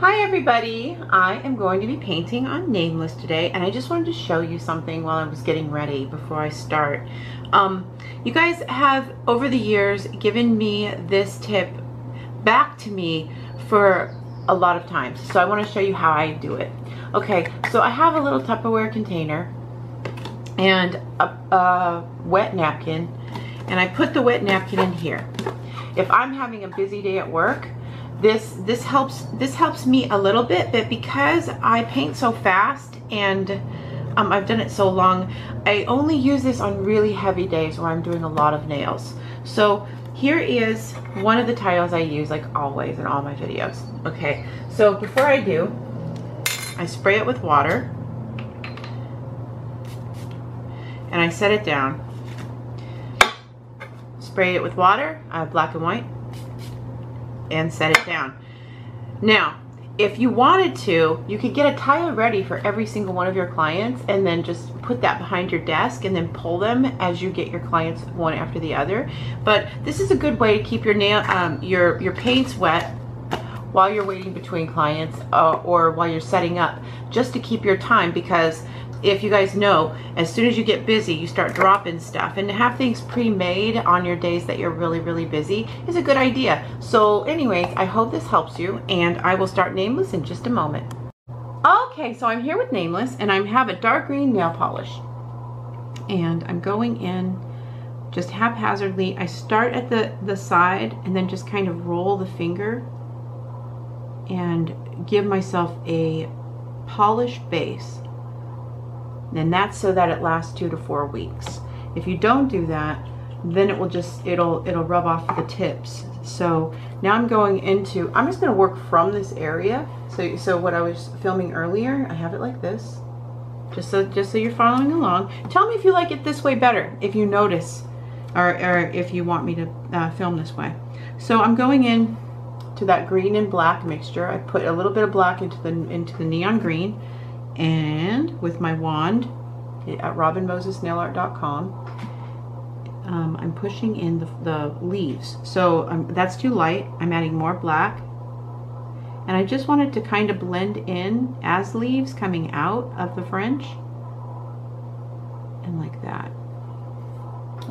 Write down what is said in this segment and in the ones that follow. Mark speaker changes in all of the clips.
Speaker 1: Hi everybody, I am going to be painting on Nameless today and I just wanted to show you something while I was getting ready before I start. Um, you guys have over the years given me this tip back to me for a lot of times so I want to show you how I do it. Okay, so I have a little Tupperware container and a, a wet napkin and I put the wet napkin in here. If I'm having a busy day at work, this this helps this helps me a little bit but because I paint so fast and um, I've done it so long I only use this on really heavy days where I'm doing a lot of nails. So here is one of the tiles I use like always in all my videos okay? So before I do I spray it with water. And I set it down. Spray it with water I have black and white and set it down. Now, if you wanted to, you could get a tile ready for every single one of your clients and then just put that behind your desk and then pull them as you get your clients one after the other. But this is a good way to keep your nail, um, your, your paints wet while you're waiting between clients uh, or while you're setting up just to keep your time because if you guys know, as soon as you get busy, you start dropping stuff. And to have things pre-made on your days that you're really, really busy is a good idea. So anyways, I hope this helps you and I will start Nameless in just a moment. Okay, so I'm here with Nameless and I have a dark green nail polish. And I'm going in just haphazardly. I start at the, the side and then just kind of roll the finger and give myself a polished base and that's so that it lasts two to four weeks. If you don't do that, then it will just, it'll, it'll rub off the tips. So now I'm going into, I'm just gonna work from this area. So, so what I was filming earlier, I have it like this. Just so, just so you're following along. Tell me if you like it this way better, if you notice, or, or if you want me to uh, film this way. So I'm going in to that green and black mixture. I put a little bit of black into the, into the neon green and with my wand at robinmosesnailart.com um, I'm pushing in the, the leaves. So um, that's too light. I'm adding more black. And I just wanted to kind of blend in as leaves coming out of the French. And like that.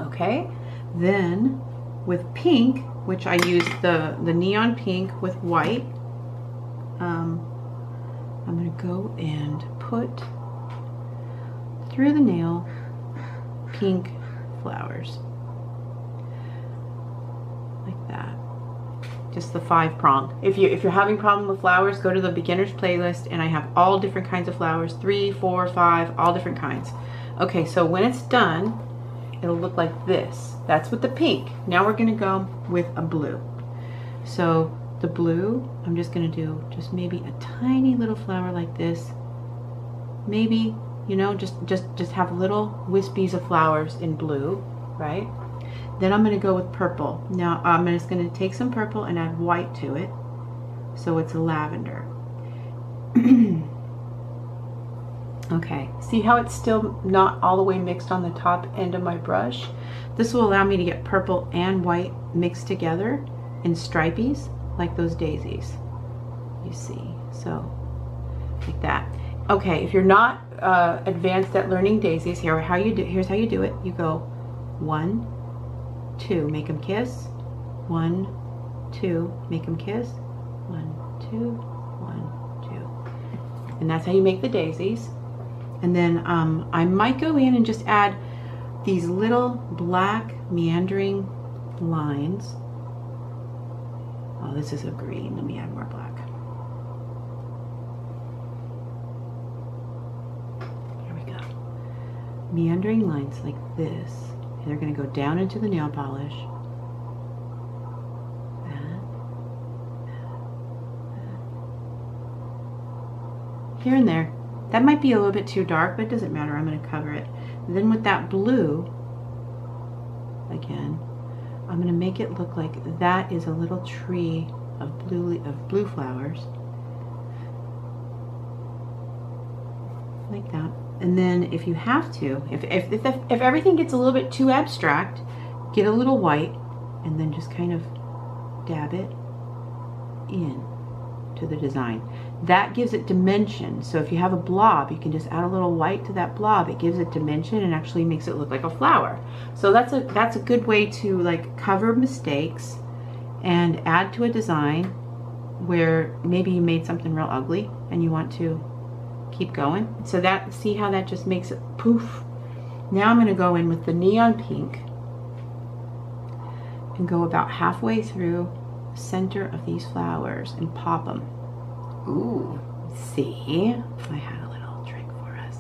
Speaker 1: Okay. Then with pink which I used the the neon pink with white um, I'm going to go and put through the nail pink flowers. Like that. Just the five prong. If you if you're having problem with flowers go to the beginners playlist and I have all different kinds of flowers. Three four five all different kinds. Okay so when it's done it'll look like this. That's with the pink. Now we're gonna go with a blue. So the blue I'm just gonna do just maybe a tiny little flower like this maybe you know just just just have little wispies of flowers in blue right? Then I'm going to go with purple. Now I'm just going to take some purple and add white to it so it's a lavender. Okay see how it's still not all the way mixed on the top end of my brush? This will allow me to get purple and white mixed together in stripies like those daisies you see so like that okay, if you're not uh, advanced at learning daisies, here how you do. Here's how you do it. You go one, two, make them kiss. One, two, make them kiss. One, two, one, two, and that's how you make the daisies. And then um, I might go in and just add these little black meandering lines. Oh, this is a green. Let me add more black. Meandering lines like this. And they're going to go down into the nail polish. Here and there. That might be a little bit too dark, but it doesn't matter. I'm going to cover it. And then with that blue, again, I'm going to make it look like that is a little tree of blue of blue flowers. Like that. And then if you have to, if, if, if, if everything gets a little bit too abstract, get a little white and then just kind of dab it in. to the design. That gives it dimension. So if you have a blob, you can just add a little white to that blob. It gives it dimension and actually makes it look like a flower. So that's a that's a good way to like cover mistakes and add to a design where maybe you made something real ugly and you want to keep going. So that see how that just makes it poof. Now I'm going to go in with the neon pink and go about halfway through center of these flowers and pop them. Ooh, see? I had a little trick for us.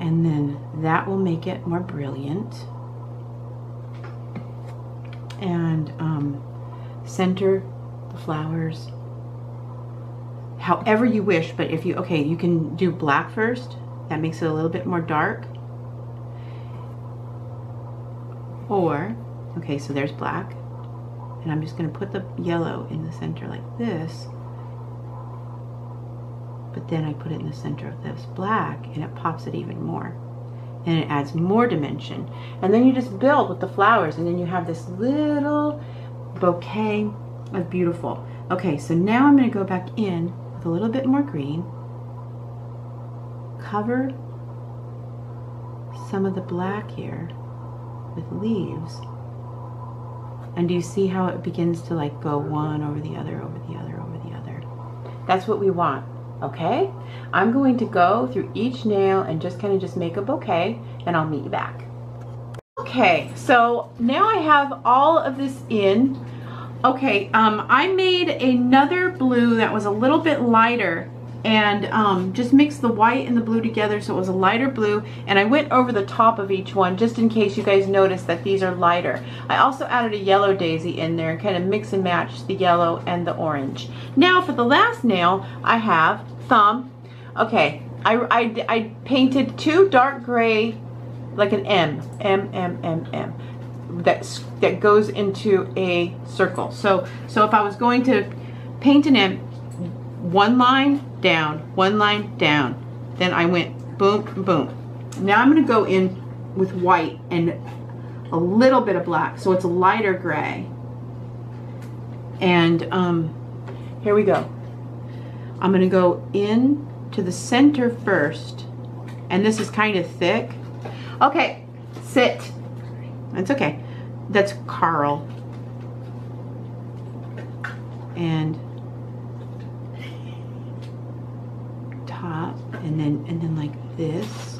Speaker 1: And then that will make it more brilliant. And um, center the flowers however you wish, but if you, okay, you can do black first. That makes it a little bit more dark. Or, okay, so there's black. And I'm just to put the yellow in the center like this. But then I put it in the center of this black and it pops it even more. And it adds more dimension. And then you just build with the flowers and then you have this little bouquet of beautiful. Okay, so now I'm to go back in with a little bit more green. Cover some of the black here with leaves. And do you see how it begins to like go one over the other, over the other, over the other? That's what we want, okay? I'm going to go through each nail and just kind of just make a bouquet and I'll meet you back. Okay, so now I have all of this in. Okay, um, I made another blue that was a little bit lighter and um, just mixed the white and the blue together so it was a lighter blue and I went over the top of each one just in case you guys noticed that these are lighter. I also added a yellow daisy in there and kind of mix and match the yellow and the orange. Now for the last nail I have thumb. Okay, I, I, I painted two dark gray like an M, M, M, M, M that, that goes into a circle. So, so if I was going to paint an M, one line down, one line down. Then I went boom, boom. Now I'm going to go in with white and a little bit of black. So it's a lighter gray. And um, here we go. I'm going to go in to the center first. And this is kind of thick. Okay, sit. That's okay. That's Carl. And top and then and then like this.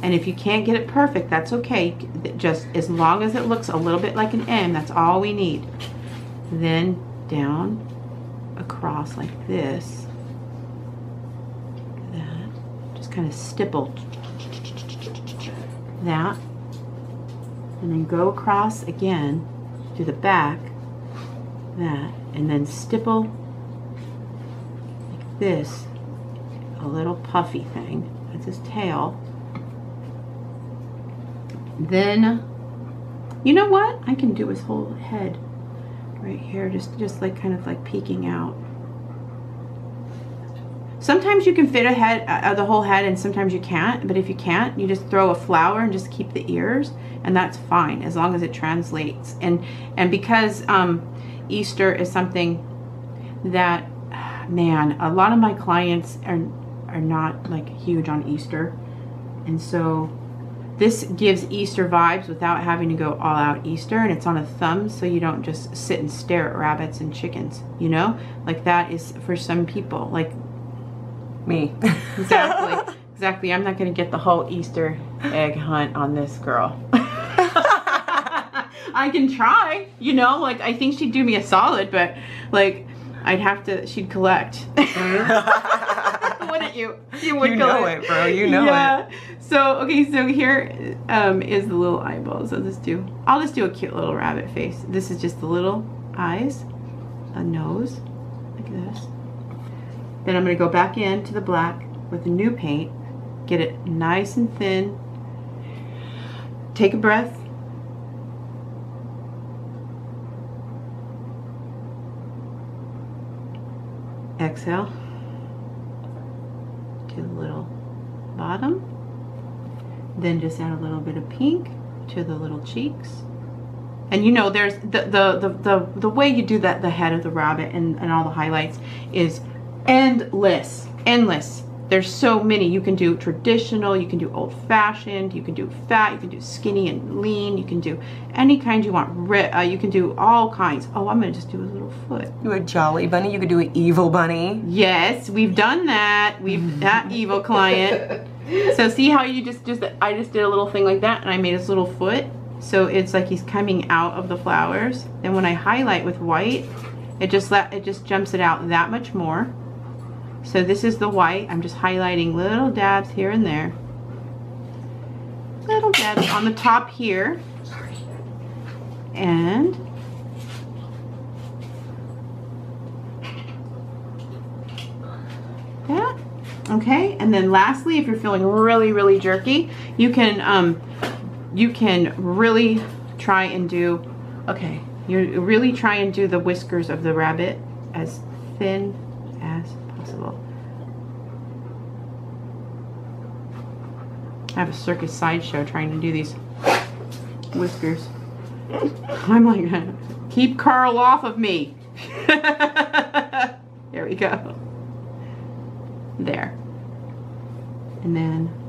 Speaker 1: And if you can't get it perfect that's okay. Just as long as it looks a little bit like an M that's all we need. Then down across like this. That. Just kind of stipple that and then go across again to the back that and then stipple like this a little puffy thing. That's his tail. Then, you know what? I can do his whole head right here, just, just like kind of like peeking out. Sometimes you can fit a head, uh, the whole head, and sometimes you can't. But if you can't, you just throw a flower and just keep the ears, and that's fine as long as it translates. And and because um, Easter is something that man, a lot of my clients are are not like huge on Easter. And so this gives Easter vibes without having to go all out Easter and it's on a thumb so you don't just sit and stare at rabbits and chickens, you know? Like that is for some people, like me. exactly. exactly. I'm not going to get the whole Easter egg hunt on this girl. I can try, you know, like I think she'd do me a solid, but like I'd have to, she'd collect. Wouldn't you?
Speaker 2: You would You know it, bro. You know yeah.
Speaker 1: it. So, okay, so here um, is the little eyeballs. I'll just do, I'll just do a cute little rabbit face. This is just the little eyes, a nose, like this. Then I'm going to go back into the black with new paint, get it nice and thin. Take a breath. Exhale. To the little bottom. Then just add a little bit of pink to the little cheeks. And you know, there's the, the, the, the, the way you do that, the head of the rabbit and, and all the highlights is endless, endless. There's so many. You can do traditional, you can do old fashioned, you can do fat, you can do skinny and lean, you can do any kind you want. Uh, you can do all kinds. Oh, I'm gonna just do a little foot.
Speaker 2: Do a jolly bunny, you could do an evil bunny.
Speaker 1: Yes, we've done that. We've, that evil client. So see how you just, just, I just did a little thing like that and I made his little foot. So it's like he's coming out of the flowers. Then when I highlight with white, it just let, it just jumps it out that much more. So this is the white. I'm just highlighting little dabs here and there. Little dabs on the top here. And that. Okay, and then lastly, if you're feeling really, really jerky, you can um, you can really try and do, okay, you really try and do the whiskers of the rabbit as thin as possible. I have a circus sideshow trying to do these whiskers. I'm like, keep Carl off of me. there we go. There. And then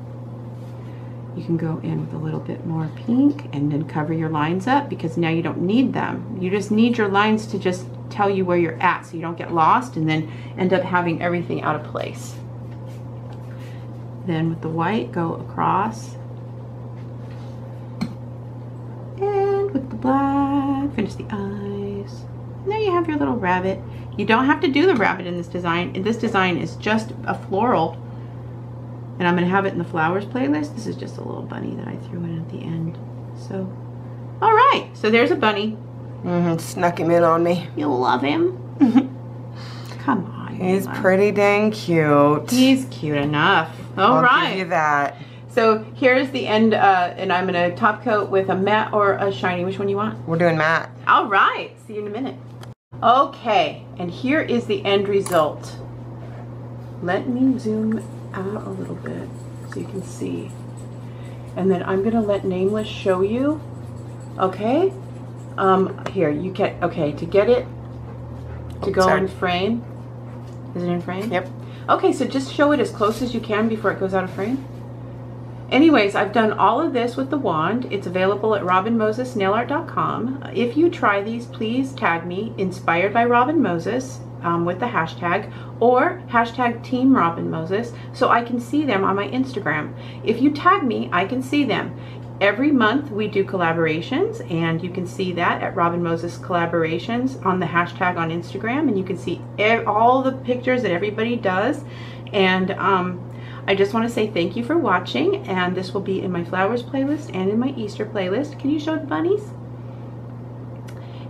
Speaker 1: you can go in with a little bit more pink and then cover your lines up because now you don't need them. You just need your lines to just tell you where you're at so you don't get lost and then end up having everything out of place. Then with the white, go across. And with the black, finish the eyes. And there you have your little rabbit. You don't have to do the rabbit in this design. This design is just a floral. And I'm gonna have it in the flowers playlist. This is just a little bunny that I threw in at the end. So, all right, so there's a bunny.
Speaker 2: Mm-hmm, snuck him in on me.
Speaker 1: You'll love him. Come on.
Speaker 2: He's pretty dang cute.
Speaker 1: He's cute enough. All
Speaker 2: I'll
Speaker 1: right.
Speaker 2: give you that.
Speaker 1: So here's the end, uh, and I'm gonna top coat with a matte or a shiny. Which one you want?
Speaker 2: We're doing matte.
Speaker 1: All right, see you in a minute. Okay, and here is the end result. Let me zoom out a little bit so you can see. And then I'm gonna let Nameless show you, okay? Um, here, you can, okay, to get it to go Sorry. in frame. Is it in frame?
Speaker 2: Yep.
Speaker 1: Okay, so just show it as close as you can before it goes out of frame. Anyways, I've done all of this with the wand. It's available at robinmosesnailart.com. If you try these, please tag me, inspired by Robin Moses, um, with the hashtag, or hashtag Team Robin Moses, so I can see them on my Instagram. If you tag me, I can see them. Every month we do collaborations and you can see that at Robin Moses Collaborations on the hashtag on Instagram and you can see all the pictures that everybody does and um, I just want to say thank you for watching and this will be in my flowers playlist and in my Easter playlist. Can you show the bunnies?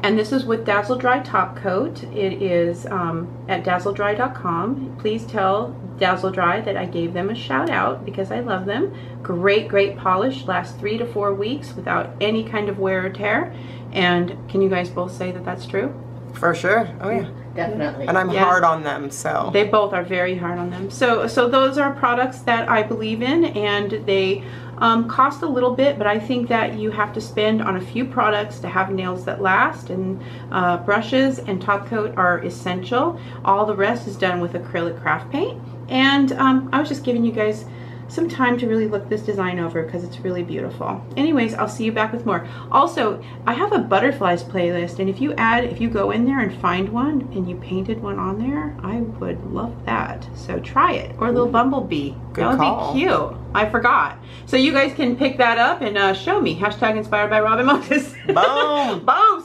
Speaker 1: And this is with Dazzle Dry Top Coat. It is um, at dazzledry.com. Please tell Dazzle Dry that I gave them a shout out because I love them. Great, great polish. Lasts three to four weeks without any kind of wear or tear. And can you guys both say that that's true?
Speaker 2: For sure. Oh yeah.
Speaker 3: Definitely.
Speaker 2: And I'm yeah. hard on them, so.
Speaker 1: They both are very hard on them. So, so those are products that I believe in and they um, cost a little bit, but I think that you have to spend on a few products to have nails that last and uh, brushes and top coat are essential. All the rest is done with acrylic craft paint. And um, I was just giving you guys some time to really look this design over because it's really beautiful. Anyways, I'll see you back with more. Also, I have a butterflies playlist and if you add, if you go in there and find one and you painted one on there, I would love that. So try it. Or a little bumblebee.
Speaker 2: Good
Speaker 1: that would
Speaker 2: call.
Speaker 1: be cute. I forgot. So you guys can pick that up and uh, show me. Hashtag inspired by Robin Moses.
Speaker 2: Boom.
Speaker 1: Boom.